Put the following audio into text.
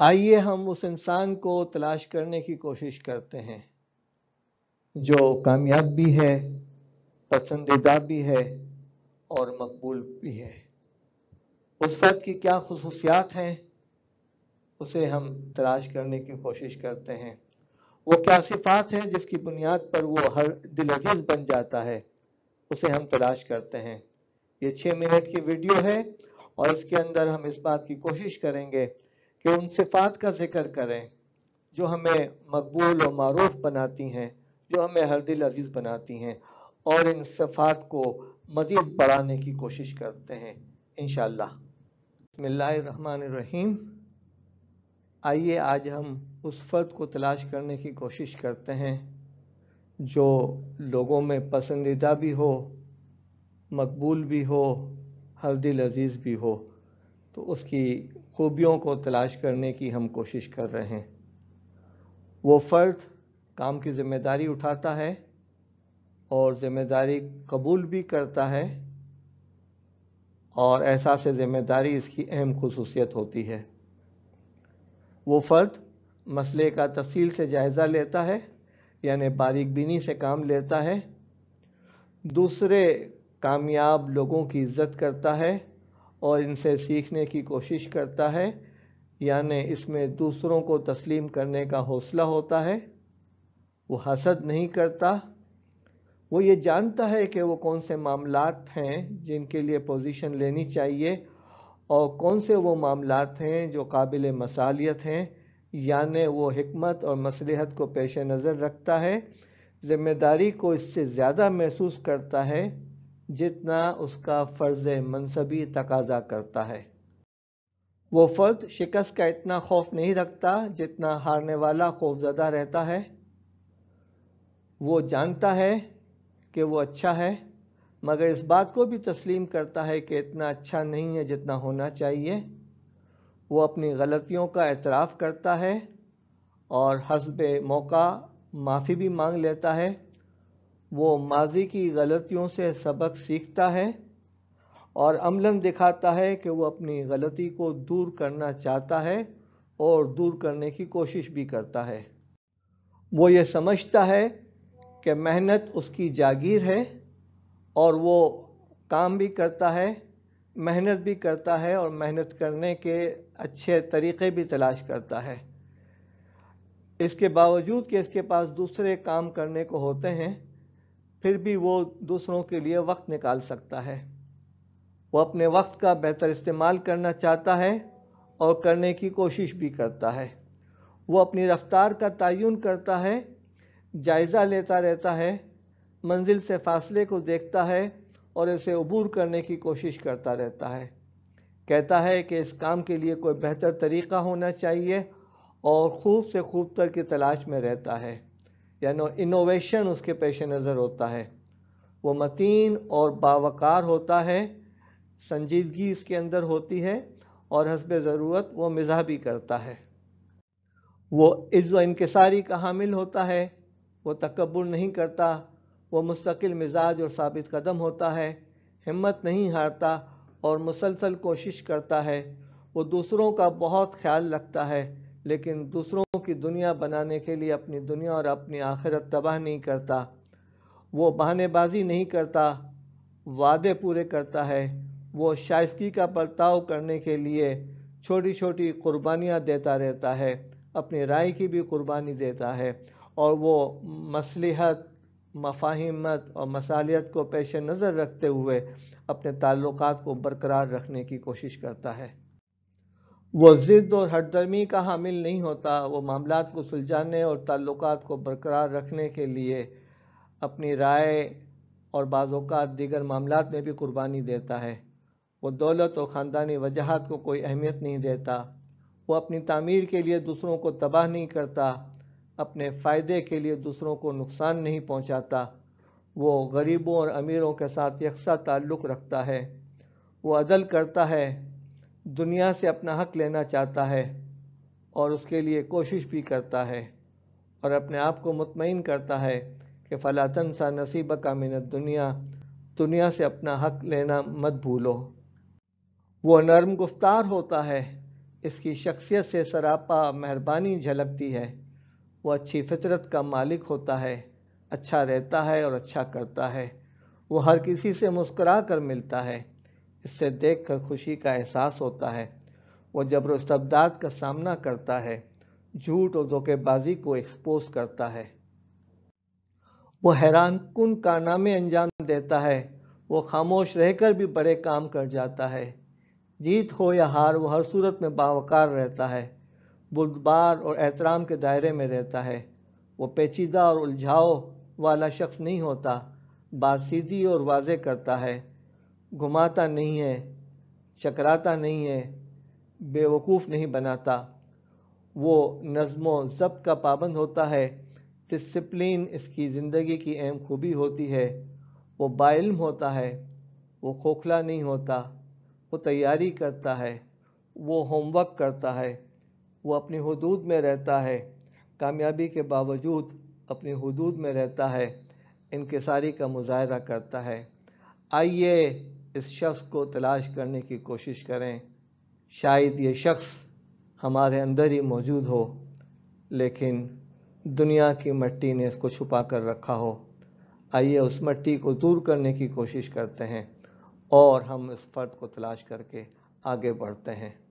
आइए हम उस इंसान को तलाश करने की कोशिश करते हैं, जो कामयाब भी है, पसंदीदा भी है और मकबूल भी है। उस फर्द की क्या खसूसियात हैं, उसे हम तलाश करने की कोशिश करते हैं। वो क्या सिफात हैं जिसकी बुनियाद पर वो हर दिल अज़ीज़ बन जाता है, उसे हम तलाश करते हैं। ये छः मिनट की वीडियो है और इसके अंदर हम इस बात की कोशिश करेंगे कि उन सिफात का ज़िक्र करें, जो हमें मकबूल और मरूफ बनाती हैं, जो हमें हर दिल अज़ीज़ बनाती हैं, और इन सिफात को मज़ीद बढ़ाने की कोशिश करते हैं इन बसमीम आइए आज हम उस फ़र्द को तलाश करने की कोशिश करते हैं, जो लोगों में पसंदीदा भी हो, मकबूल भी हो, हर दिल अज़ीज़ भी हो। तो उसकी खूबियों को तलाश करने की हम कोशिश कर रहे हैं। वो फ़र्द काम की ज़िम्मेदारी उठाता है और ज़िम्मेदारी कबूल भी करता है और एहसास ज़िम्मेदारी इसकी अहम खसूसियत होती है। वो फ़र्द मसले का तफसील से जायज़ा लेता है, यानि बारीक बीनी से काम लेता है। दूसरे कामयाब लोगों की इज़्ज़त करता है और इनसे सीखने की कोशिश करता है, यानी इसमें दूसरों को तस्लीम करने का हौसला होता है। वो हसद नहीं करता। वो ये जानता है कि वो कौन से मामलात हैं जिनके लिए पोजीशन लेनी चाहिए और कौन से वो मामलात हैं जो काबिल मसालियत हैं, यानी वो हमत और मसलहत को पेश नज़र रखता है। ज़िम्मेदारी को इससे ज़्यादा महसूस करता है जितना उसका फ़र्ज़ मनसबी तकाजा करता है। वो फ़र्द शिकस्त का इतना खौफ नहीं रखता जितना हारने वाला खौफजदा रहता है। वो जानता है कि वो अच्छा है, मगर इस बात को भी तस्लीम करता है कि इतना अच्छा नहीं है जितना होना चाहिए। वो अपनी गलतियों का एतराफ़ करता है और हसब मौका माफ़ी भी मांग लेता है। वो माजी की गलतियों से सबक सीखता है और अमलन दिखाता है कि वो अपनी गलती को दूर करना चाहता है और दूर करने की कोशिश भी करता है। वो ये समझता है कि मेहनत उसकी जागीर है और वो काम भी करता है, मेहनत भी करता है और मेहनत करने के अच्छे तरीक़े भी तलाश करता है। इसके बावजूद कि इसके पास दूसरे काम करने को होते हैं फिर भी वो दूसरों के लिए वक्त निकाल सकता है। वो अपने वक्त का बेहतर इस्तेमाल करना चाहता है और करने की कोशिश भी करता है। वो अपनी रफ्तार का तयन करता है, जायज़ा लेता रहता है, मंजिल से फासले को देखता है और इसे अबूर करने की कोशिश करता रहता है। कहता है कि इस काम के लिए कोई बेहतर तरीक़ा होना चाहिए और खूब से खूब तर की तलाश में रहता है। यानी इनोवेशन उसके पेश नज़र होता है। वो मतीन और बावकार होता है, संजीदगी इसके अंदर होती है और हसब ज़रूरत वो मिज़ा भी करता है। वो इज़्ज़ इनकसारी का हामिल होता है, वो तकबर नहीं करता, वो मुस्तकिल मिजाज और साबित कदम होता है, हिम्मत नहीं हारता और मुसलसल कोशिश करता है, वो दूसरों का बहुत ख्याल रखता है। लेकिन दूसरों की दुनिया बनाने के लिए अपनी दुनिया और अपनी आखिरत तबाह नहीं करता। वो बहानेबाजी नहीं करता, वादे पूरे करता है। वो शाइस्तगी का बर्ताव करने के लिए छोटी छोटी कुर्बानियाँ देता रहता है, अपनी राय की भी कुर्बानी देता है और वो मसलहत, मफाहिमत और मसालियत को पेश नज़र रखते हुए अपने ताल्लुक़ात को बरकरार रखने की कोशिश करता है। वो ज़िद और हरदर्मी का हामिल नहीं होता, वो मामला को सुलझाने और ताल्लुक़ को बरकरार रखने के लिए अपनी राय और बाज़ात दीगर मामला में भी कुर्बानी देता है। वो दौलत और ख़ानदानी वजहत को कोई अहमियत नहीं देता। वो अपनी तामीर के लिए दूसरों को तबाह नहीं करता, अपने फ़ायदे के लिए दूसरों को नुकसान नहीं पहुँचाता। वो गरीबों और अमीरों के साथ यकसा ताल्लुक़ रखता है। वो अदल करता है दुनिया से अपना हक लेना चाहता है और उसके लिए कोशिश भी करता है और अपने आप को मुतमिन करता है कि फ़लातन सा नसीब का मिनत दुनिया दुनिया से अपना हक लेना मत भूलो। वो नरम गुफ्तार होता है, इसकी शख्सियत से सरापा मेहरबानी झलकती है। वो अच्छी फितरत का मालिक होता है अच्छा रहता है और अच्छा करता है। वो हर किसी से मुस्करा कर मिलता है। इससे देखकर खुशी का एहसास होता है। वो जबर इस्तबदाद का सामना करता है, झूठ और धोखेबाजी को एक्सपोज करता है। वो हैरान कन कारनामे अंजाम देता है, वो खामोश रहकर भी बड़े काम कर जाता है। जीत हो या हार, वो हर सूरत में बावकार रहता है बुलबार और एहतराम के दायरे में रहता है। वो पेचीदा और उलझाव वाला शख्स नहीं होता बात सीधी और वाजे करता है। घुमाता नहीं है, चकराता नहीं है, बेवकूफ़ नहीं बनाता। वो नज़मो ज़ब्त का पाबंद होता है डिसिप्लिन इसकी ज़िंदगी की अहम खूबी होती है। वो बाइल्म होता है, वो खोखला नहीं होता, वो तैयारी करता है, वो होमवर्क करता है, वो अपनी हदूद में रहता है, कामयाबी के बावजूद अपनी हदूद में रहता है इनकसारी का मुजाहरा करता है। आइए इस शख्स को तलाश करने की कोशिश करें। शायद ये शख्स हमारे अंदर ही मौजूद हो, लेकिन दुनिया की मट्टी ने इसको छुपा कर रखा हो। आइए उस मट्टी को दूर करने की कोशिश करते हैं और हम इस फ़र्द को तलाश करके आगे बढ़ते हैं।